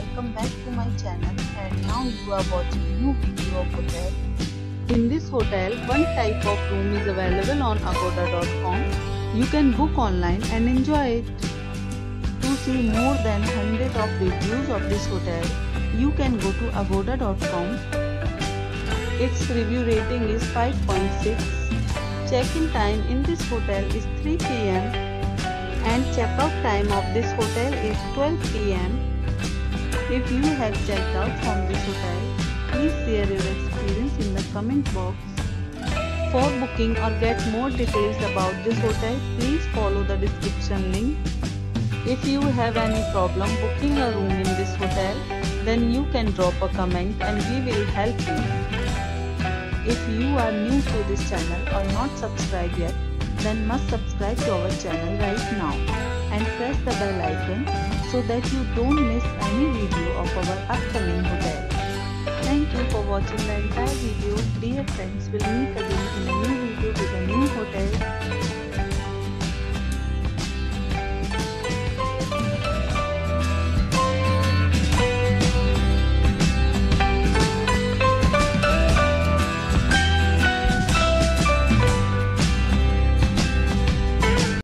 welcome back to my channel and now you are watching new video of hotel. In this hotel, one type of room is available on agoda.com. You can book online and enjoy it. To see more than 100 of reviews of this hotel, you can go to agoda.com. Its review rating is 5.6. Check-in time in this hotel is 3 pm and check-out time of this hotel is 12 pm. If you have checked out from this hotel, please share your experience in the comment box. For booking or get more details about this hotel, please follow the description link. If you have any problem booking a room in this hotel, then you can drop a comment and we will help you. If you are new to this channel or not subscribed yet, then must subscribe to our channel right now and press the bell icon so that you don't miss any video of our upcoming hotel. Thank you for watching the entire video. Dear friends, we'll meet again in.